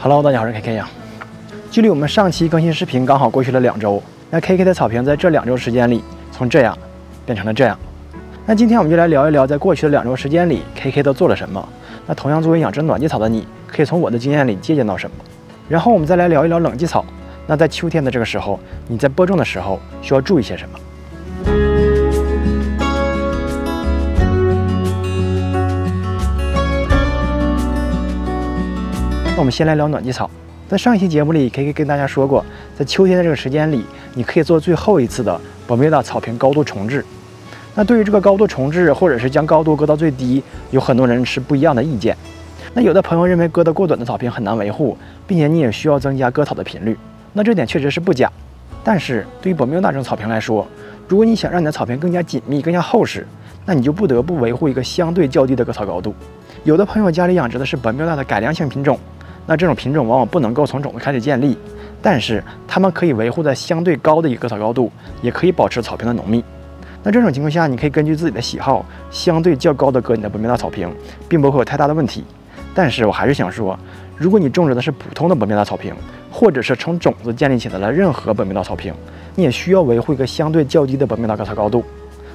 Hello，大家好，我是 KK 呀。距离我们上期更新视频刚好过去了两周，那 KK 的草坪在这两周时间里，从这样变成了这样。那今天我们就来聊一聊，在过去的两周时间里，KK 都做了什么。那同样作为养殖暖季草的你，可以从我的经验里借鉴到什么？然后我们再来聊一聊冷季草。那在秋天的这个时候，你在播种的时候需要注意些什么？那我们先来聊暖季草。在上一期节目里，KK 跟大家说过，在秋天的这个时间里，你可以做最后一次的博美达草坪高度重置。那对于这个高度重置，或者是将高度搁到最低，有很多人持不一样的意见。那有的朋友认为割得过短的草坪很难维护，并且你也需要增加割草的频率。那这点确实是不假。但是对于博美达这种草坪来说，如果你想让你的草坪更加紧密、更加厚实，那你就不得不维护一个相对较低的割草高度。有的朋友家里养殖的是博美达的改良型品种。那这种品种往往不能够从种子开始建立，但是它们可以维护在相对高的一个割草高度，也可以保持草坪的浓密。那这种情况下，你可以根据自己的喜好，相对较高的割你的本命大草坪，并不会有太大的问题。但是我还是想说，如果你种植的是普通的本命大草坪，或者是从种子建立起来的任何本命大草坪，你也需要维护一个相对较低的本命大割草高度，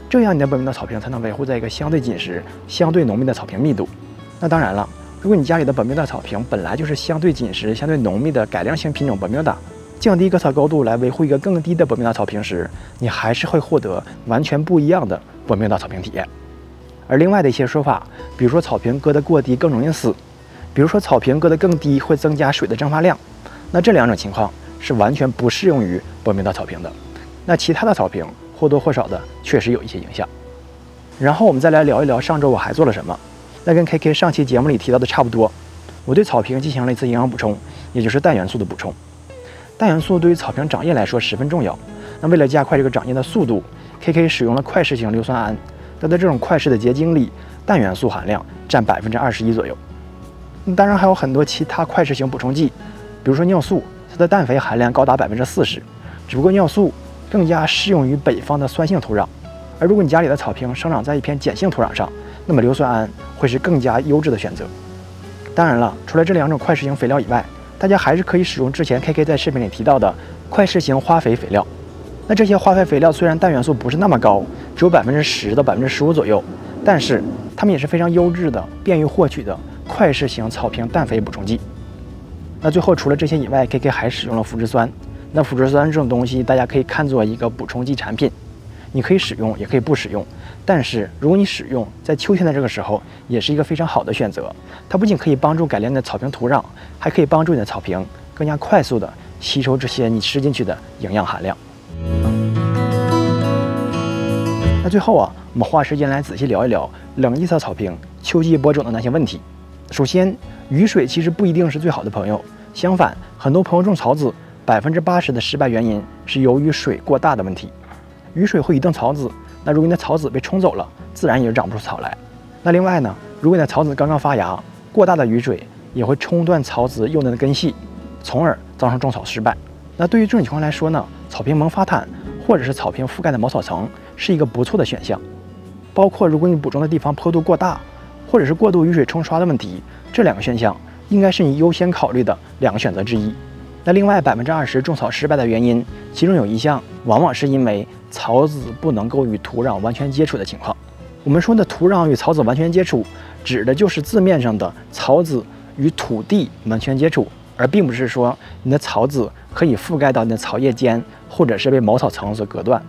这样你的本命大草坪才能维护在一个相对紧实、相对浓密的草坪密度。那当然了。如果你家里的本命大草坪本来就是相对紧实、相对浓密的改良型品种本命大，降低割草高度来维护一个更低的本命大草坪时，你还是会获得完全不一样的本命大草坪体验。而另外的一些说法，比如说草坪割得过低更容易死，比如说草坪割得更低会增加水的蒸发量，那这两种情况是完全不适用于本命大草坪的。那其他的草坪或多或少的确实有一些影响。然后我们再来聊一聊上周我还做了什么。那跟 KK 上期节目里提到的差不多，我对草坪进行了一次营养补充，也就是氮元素的补充。氮元素对于草坪长叶来说十分重要。那为了加快这个长叶的速度，KK 使用了快释型硫酸铵。那在这种快释的结晶里，氮元素含量占百分之二十一左右。当然还有很多其他快释型补充剂，比如说尿素，它的氮肥含量高达百分之四十。只不过尿素更加适用于北方的酸性土壤，而如果你家里的草坪生长在一片碱性土壤上，那么硫酸铵会是更加优质的选择。当然了，除了这两种快释型肥料以外，大家还是可以使用之前 KK 在视频里提到的快释型花肥肥料。那这些花肥肥料虽然氮元素不是那么高，只有百分之十到百分之十五左右，但是它们也是非常优质的、便于获取的快释型草坪氮肥补充剂。那最后除了这些以外，KK 还使用了腐殖酸。那腐殖酸这种东西，大家可以看作一个补充剂产品。你可以使用，也可以不使用。但是如果你使用，在秋天的这个时候，也是一个非常好的选择。它不仅可以帮助改良你的草坪土壤，还可以帮助你的草坪更加快速的吸收这些你吃进去的营养含量。那最后啊，我们花时间来仔细聊一聊冷季草草坪秋季播种的那些问题。首先，雨水其实不一定是最好的朋友。相反，很多朋友种草籽，百分之八十的失败原因是由于水过大的问题。雨水会移动草籽，那如果你的草籽被冲走了，自然也就长不出草来。那另外呢，如果你的草籽刚刚发芽，过大的雨水也会冲断草籽幼嫩的根系，从而造成种草失败。那对于这种情况来说呢，草坪萌发毯或者是草坪覆盖的毛草层是一个不错的选项。包括如果你补种的地方坡度过大，或者是过度雨水冲刷的问题，这两个选项应该是你优先考虑的两个选择之一。那另外百分之二十种草失败的原因，其中有一项往往是因为草籽不能够与土壤完全接触的情况。我们说的土壤与草籽完全接触，指的就是字面上的草籽与土地完全接触，而并不是说你的草籽可以覆盖到你的草叶间，或者是被茅草层所隔断。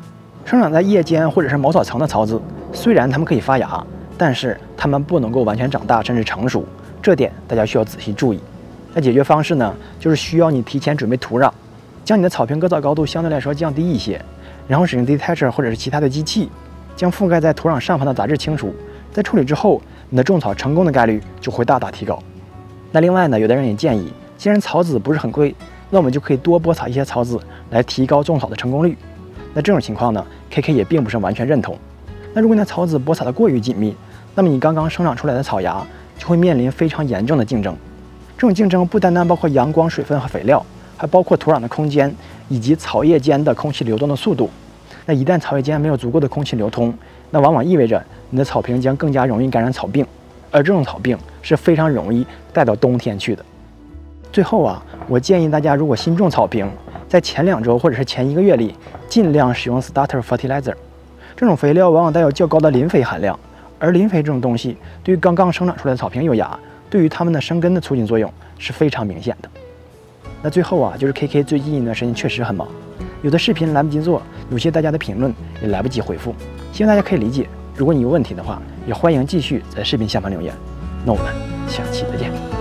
生长在叶间或者是茅草层的草籽，虽然它们可以发芽，但是它们不能够完全长大甚至成熟，这点大家需要仔细注意。那解决方式呢，就是需要你提前准备土壤，将你的草坪割草高度相对来说降低一些，然后使用 detacher 或者是其他的机器，将覆盖在土壤上方的杂质清除。在处理之后，你的种草成功的概率就会大大提高。那另外呢，有的人也建议，既然草籽不是很贵，那我们就可以多播撒一些草籽来提高种草的成功率。那这种情况呢，KK 也并不是完全认同。那如果你的草籽播撒的过于紧密，那么你刚刚生长出来的草芽就会面临非常严重的竞争。这种竞争不单单包括阳光、水分和肥料，还包括土壤的空间以及草叶间的空气流动的速度。那一旦草叶间没有足够的空气流通，那往往意味着你的草坪将更加容易感染草病，而这种草病是非常容易带到冬天去的。最后啊，我建议大家如果新种草坪，在前两周或者是前一个月里，尽量使用 starter fertilizer。这种肥料往往带有较高的磷肥含量，而磷肥这种东西对于刚刚生长出来的草坪有芽，对于它们的生根的促进作用是非常明显的。那最后啊，就是 KK 最近一段时间确实很忙，有的视频来不及做，有些大家的评论也来不及回复，希望大家可以理解。如果你有问题的话，也欢迎继续在视频下方留言。那我们下期再见。